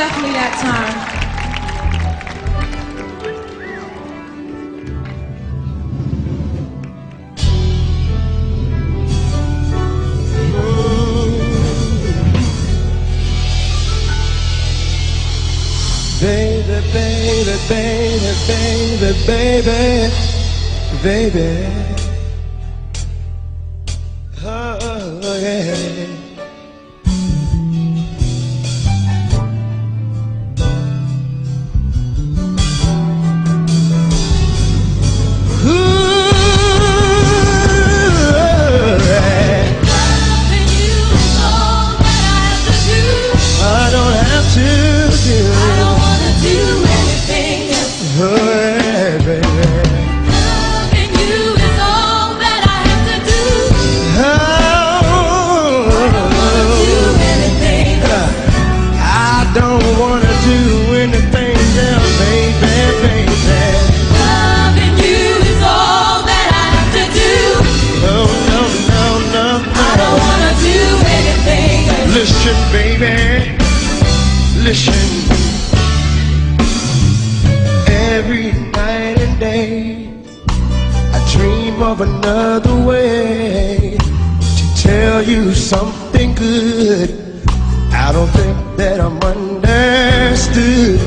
definitely that time. Baby, baby, baby, baby, baby, every night and day. I dream of another way to tell you something good. I don't think that I'm understood.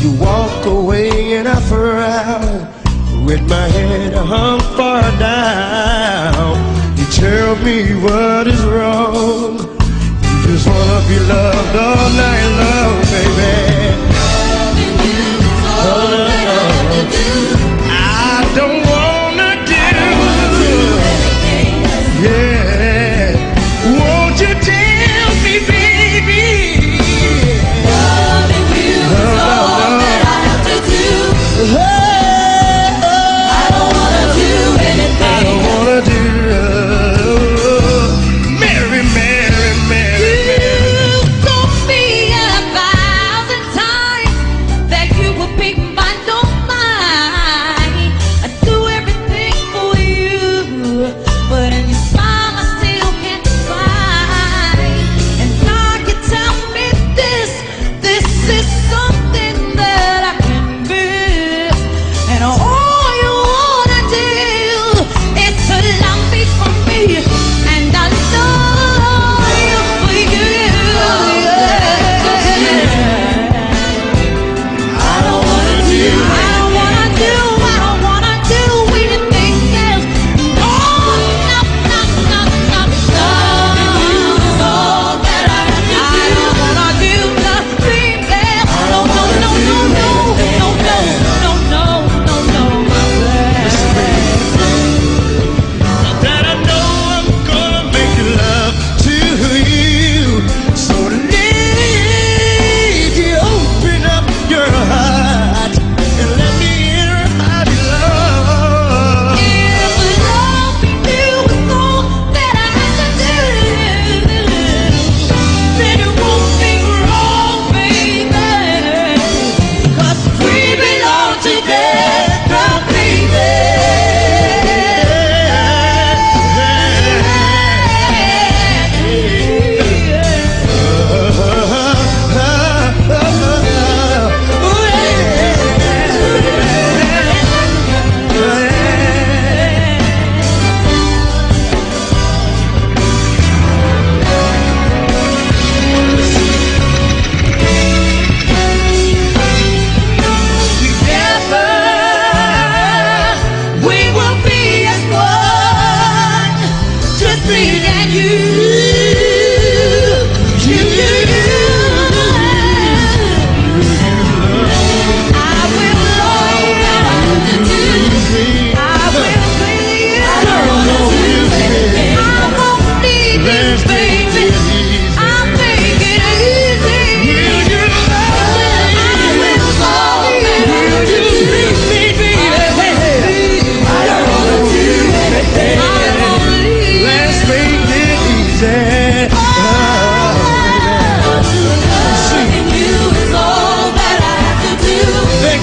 You walk away and I frown with my head hung far down. You tell me what is wrong. You just wanna be loved all night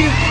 you.